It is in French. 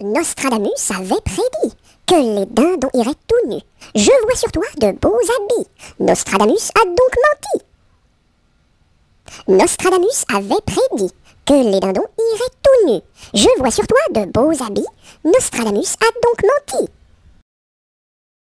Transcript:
Nostradamus avait prédit que les dindons iraient tout nus. Je vois sur toi de beaux habits. Nostradamus a donc menti. Nostradamus avait prédit que les dindons iraient tout nus. Je vois sur toi de beaux habits. Nostradamus a donc menti.